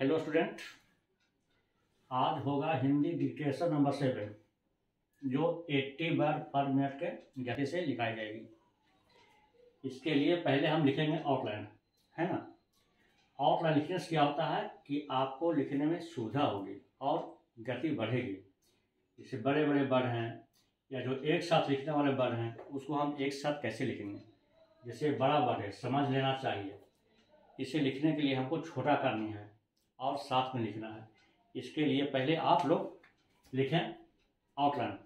Hello student आज होगा Hindi dictation number seven जो 80 बार पर मिनट के गति से लिखाई जाएगी। इसके लिए पहले हम लिखेंगे आउटलाइन है ना? आउटलाइन लिखने से क्या होता है कि आपको लिखने में सुविधा होगी और गति बढ़ेगी। जैसे बड़े बड़े वर्ड हैं, या जो एक साथ लिखने वाले वर्ड हैं, उसको हम एक साथ कैसे लिखेंगे? जैसे बड़ा वर्ड है, समझ लेना चाहिए। इसे लिखने के लिए हमको छोटा करनी है। और साथ में लिखना है। इसके लिए पहले आप लोग लिखें आउटलाइन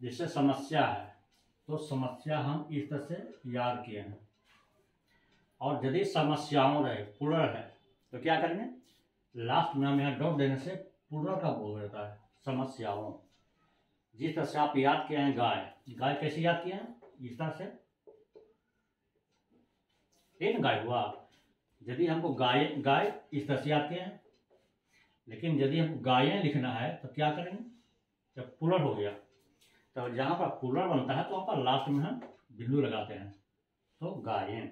जैसे समस्या है तो समस्या हम इस तरह से याद किए हैं। और यदि समस्याओं रहे पुरर है तो क्या करेंगे? लास्ट में हम यहाँ डॉट देने से पुरर का बोल रहता है, समस्याओं। जिस तरह से आप याद किए हैं गाय गाय कैसे याद किए हैं? इस तरह से। एक गाय हुआ। यदि हमको गाय गाय इस तरह से किए हैं, लेकिन यदि हमको गायें लिखना है तो क्या करेंगे? जब पुलर हो गया तो जहाँ पर पुलर बनता है तो वहाँ पर लास्ट में हम बिंदु लगाते हैं तो गायें।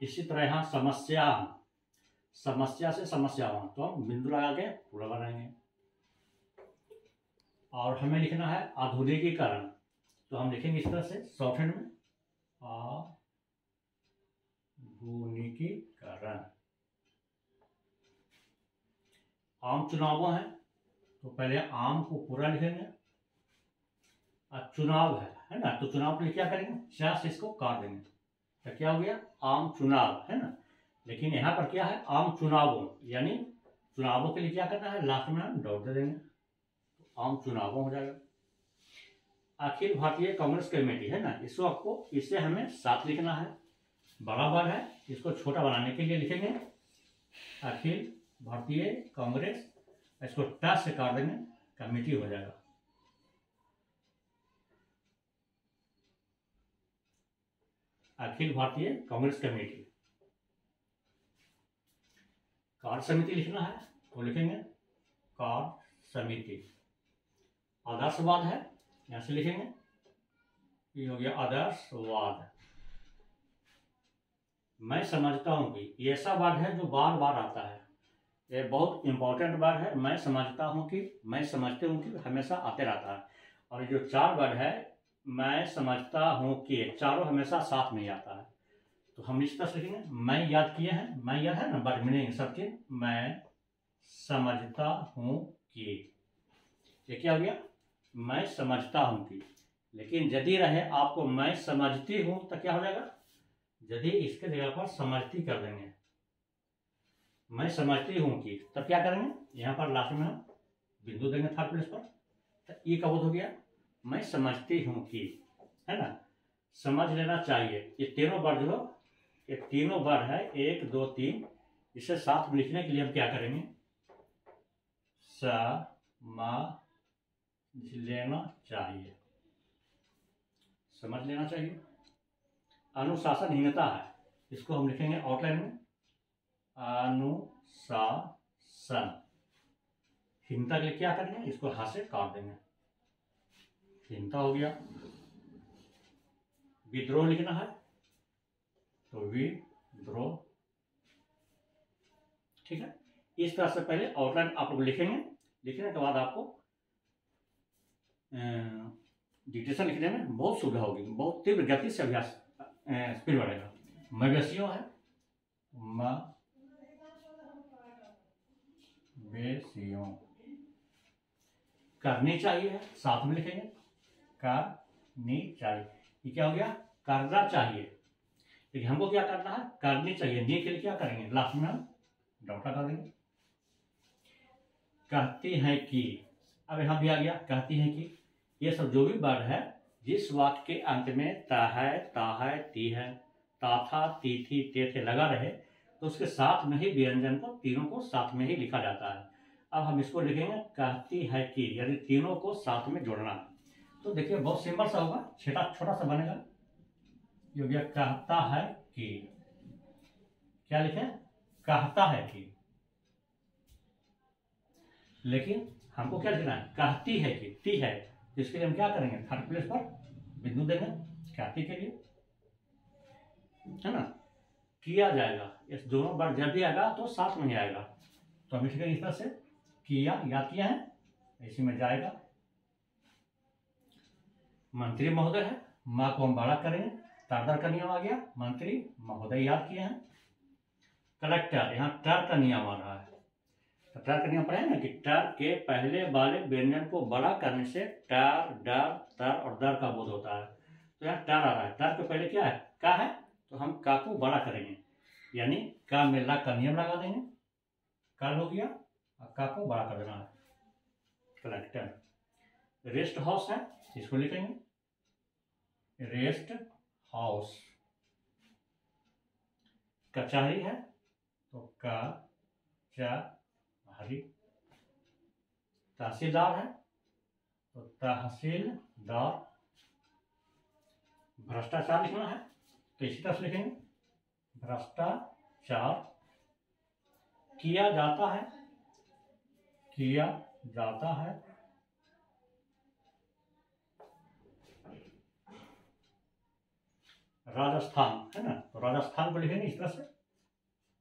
इसी तरह यहाँ समस्या समस्या से समस्या हो तो हम बिंदु लगा के पूरा बनाएँगे। और हमें लिखना है आधुनिकीकरण तो हम लिखेंगे इस तरह से शॉर्ट हैंड में, आधुनिकीकरण। आम चुनाव है तो पहले आम को पूरा लिखेंगे। और चुनाव है है ना? तो चुनाव के लिए क्या करेंगे? चार से इसको काट देंगे। तो क्या हो गया? आम चुनाव, है ना? लेकिन यहाँ पर क्या है? आम चुनावों, यानी चुनावों के लिए क्या करना है? लास्ट में डॉट दे देंगे। तो आम चुनावों हो जाएगा। अखिल भारतीय कांग्रेस कमेटी, है ना? इसको आपको इसे हमें साथ लिखना है। बड़ा है, इसको छोटा बनाने के लिए लिखेंगे। अखिल भारतीय कांग्रेस इसको टच से काट देंगे, कमेटी हो जाएगा। अखिल भारतीय कांग्रेस कमेटी। कार्य समिति लिखना है तो लिखेंगे कार्य समिति। आदर्शवाद है, यहाँ से लिखेंगे। ये हो गया आदर्शवाद। मैं समझता हूँ कि ऐसा वाद है जो बार बार आता है। ये बहुत इंपॉर्टेंट वर्ड है। मैं समझता हूँ कि, मैं समझते हूँ कि हमेशा आते रहता है। और जो चार वर्ड है, मैं समझता हूँ कि चारों हमेशा साथ में आता है। तो हम इस तरह लिखेंगे, मैं याद किए हैं। मैं याद है? ना वर्ड मीनिंग सबके। मैं समझता हूँ कि। ये क्या हो गया? मैं समझता हूँ कि। लेकिन यदि रहे आपको, मैं समझती हूँ तो क्या हो जाएगा? यदि इसके जगह पर समझती कर देंगे। मैं समझती हूँ कि तब क्या करेंगे? यहाँ पर लास्ट में हम बिंदु देंगे थर्ड प्लेस पर। तो ये कबूत हो गया? मैं समझती हूँ कि, है ना? समझ लेना चाहिए। ये तीनों वर्ड जो, ये तीनों वर्ड है, एक, दो, तीन। इसे साथ में लिखने के लिए हम क्या करेंगे? समझ लेना चाहिए। समझ लेना चाहिए। अनुशासनहीनता है। इसको हम लिखेंगे आउटलाइन में। अनुशासन हिंता के लिए क्या करेंगे इसको हाथ से काट देंगे। हिंता हो गया। विद्रोह लिखना है तो विद्रोह। ठीक है? इस तरह से पहले आउटलाइन आप लोग लिखेंगे। लिखने के बाद आपको डिटेशन लिखने में बहुत सुविधा होगी। बहुत तीव्र गति से अभ्यास स्पीड बढ़ेगा। मवेशियों है। मवेशियों करनी चाहिए, साथ में लिखेंगे। करनी चाहिए। ये क्या हो गया? करना चाहिए। लेकिन हमको क्या करना है? करनी चाहिए। नी के लिए क्या करेंगे? लास्ट में हम डॉट लगा देंगे। कहती हैं कि, अब यहाँ भी आ गया। कहती हैं कि, ये सब जो भी वर्ड है, जिस वाक्य के अंत में ता है ता है, ती है, ता था, ती थी, ते थे, लगा रहे तो उसके साथ में ही व्यंजन को, तीनों को साथ में ही लिखा जाता है। अब हम इसको लिखेंगे कहती है कि यदि तीनों को साथ में जोड़ना। तो देखिए, बहुत सिंपल सा होगा, छोटा छोटा सा बनेगा। ये कहता है कि, क्या लिखे? कहता है कि। लेकिन हमको क्या लिखना है? कहती है कि, ती है। इसके लिए हम क्या करेंगे? थर्ड प्लेस पर बिंदु देंगे ख्याति के लिए। है ना? किया जाएगा। इस दोनों बार जब भी आएगा तो साथ में ही आएगा। तो हम लिखेंगे इस तरह से किया, याद किया है? इसी में जाएगा। मंत्री महोदय है, माँ को हम बड़ा करेंगे तारदार का नियम आ गया। मंत्री महोदय याद किए हैं। कलेक्टर, यहाँ टर का नियम आ रहा है। तो टर का नियम पढ़े ना कि टर के पहले वाले व्यंजन को बड़ा करने से टर, डर, तर और दर का बोध होता है। तो यहाँ टर आ रहा है। टर के पहले क्या है? का है? तो हम का को बड़ा करेंगे। यानी का में ला का नियम लगा देंगे। कल हो गया? और का बड़ा कर देना है कलेक्टर रेस्ट हाउस है, इसको लिखेंगे। रेस्ट हाउस कचहरी है तो का चा हरी तहसीलदार है तो तहसीलदार। भ्रष्टाचार लिखना है तो इसी तरह से लिखेंगे। भ्रष्टाचार किया जाता है किया जाता है। राजस्थान, है ना? तो राजस्थान को लिखेंगे इस तरह से।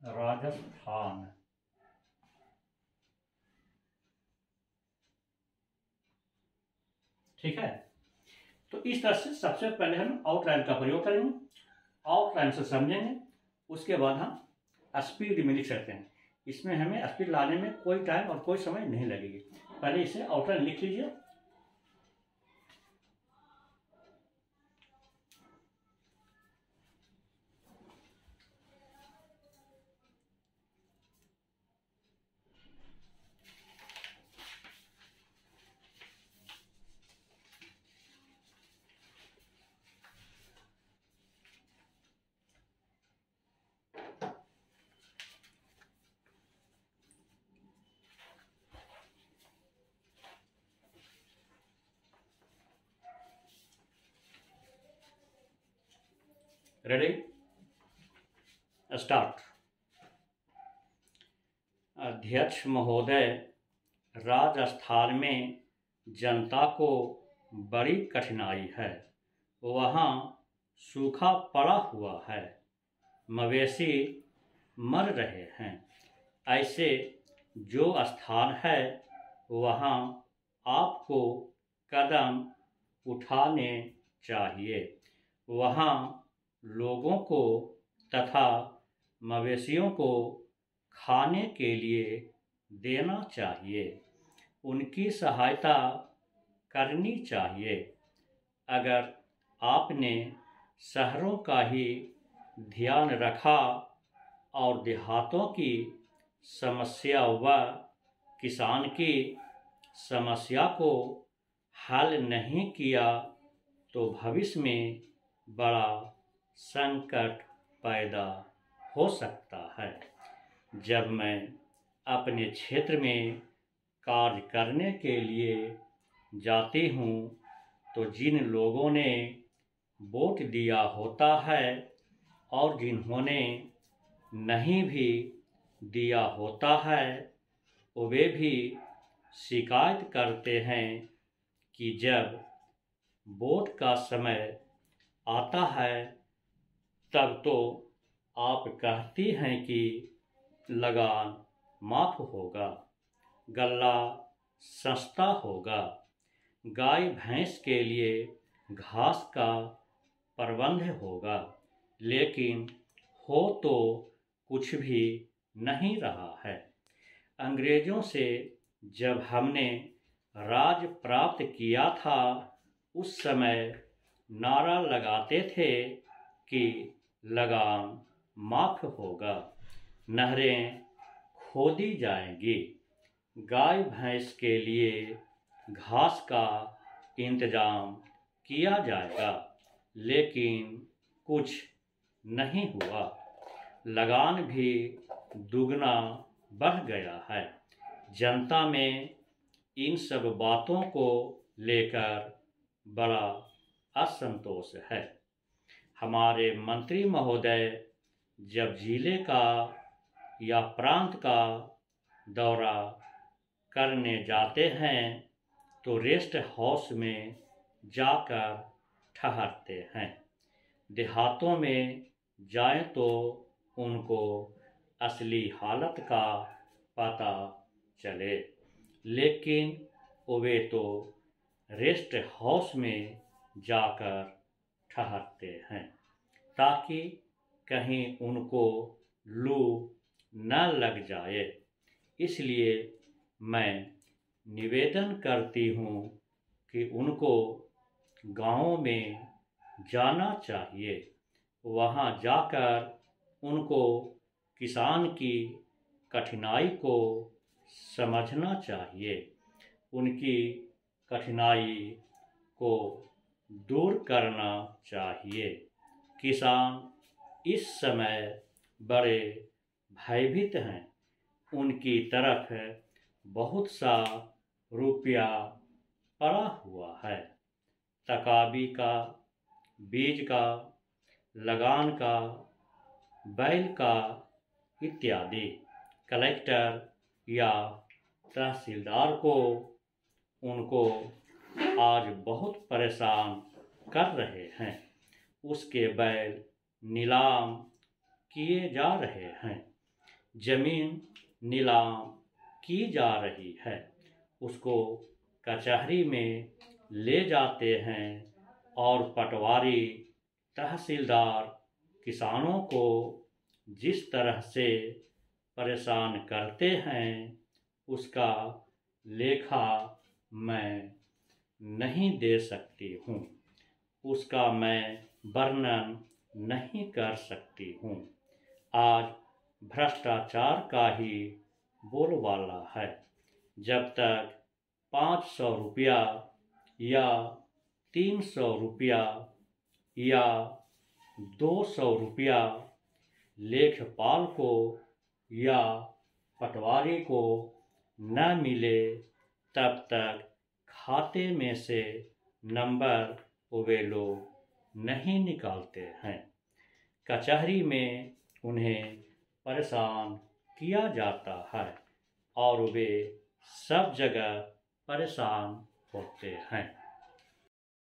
राजस्थान। ठीक है? तो इस तरह से सबसे पहले हम आउटलाइन का प्रयोग करेंगे। आउटलाइन से समझेंगे। उसके बाद हम स्पीड में लिख सकते हैं। इसमें हमें स्पीड लाने में कोई टाइम और कोई समय नहीं लगेगी। पहले इसे आउटलाइन लिख लीजिए। रेडी स्टार्ट अध्यक्ष महोदय, राजस्थान में जनता को बड़ी कठिनाई है। वहाँ सूखा पड़ा हुआ है। मवेशी मर रहे हैं। ऐसे जो स्थान है, वहाँ आपको कदम उठाने चाहिए। वहाँ लोगों को तथा मवेशियों को खाने के लिए देना चाहिए। उनकी सहायता करनी चाहिए। अगर आपने शहरों का ही ध्यान रखा और देहातों की समस्या व किसान की समस्या को हल नहीं किया तो भविष्य में बड़ा संकट पैदा हो सकता है। जब मैं अपने क्षेत्र में कार्य करने के लिए जाती हूँ तो जिन लोगों ने वोट दिया होता है और जिन्होंने नहीं भी दिया होता है, वे भी शिकायत करते हैं कि जब वोट का समय आता है तब तो आप कहती हैं कि लगान माफ़ होगा, गल्ला सस्ता होगा। गाय भैंस के लिए घास का प्रबंध होगा, लेकिन हो तो कुछ भी नहीं रहा है। अंग्रेज़ों से जब हमने राज प्राप्त किया था, उस समय नारा लगाते थे कि लगाम माफ़ होगा। नहरें खोदी जाएँगी। गाय भैंस के लिए घास का इंतज़ाम किया जाएगा, लेकिन कुछ नहीं हुआ। लगान भी दुगना बढ़ गया है। जनता में इन सब बातों को लेकर बड़ा असंतोष है। हमारे मंत्री महोदय जब ज़िले का या प्रांत का दौरा करने जाते हैं तो रेस्ट हाउस में जाकर ठहरते हैं। देहातों में जाएँ तो उनको असली हालत का पता चले, लेकिन वे तो रेस्ट हाउस में जाकर ठहरते हैं, ताकि कहीं उनको लू न लग जाए। इसलिए मैं निवेदन करती हूँ कि उनको गाँव में जाना चाहिए। वहाँ जाकर उनको किसान की कठिनाई को समझना चाहिए। उनकी कठिनाई को दूर करना चाहिए। किसान इस समय बड़े भयभीत हैं। उनकी तरफ़ बहुत सा रुपया पड़ा हुआ है। तकाबी का, बीज का, लगान का, बैल का इत्यादि। कलेक्टर या तहसीलदार को उनको आज बहुत परेशान कर रहे हैं। उसके बैल नीलाम किए जा रहे हैं। ज़मीन नीलाम की जा रही है। उसको कचहरी में ले जाते हैं और पटवारी, तहसीलदार किसानों को जिस तरह से परेशान करते हैं, उसका लेखा मैं नहीं दे सकती हूँ। उसका मैं वर्णन नहीं कर सकती हूँ। आज भ्रष्टाचार का ही बोलबाला है। जब तक पाँच सौ रुपया या तीन सौ रुपया या दो सौ रुपया लेखपाल को या पटवारी को न मिले, तब तक खाते में से नंबर वे लोग नहीं निकालते हैं। कचहरी में उन्हें परेशान किया जाता है और वे सब जगह परेशान होते हैं।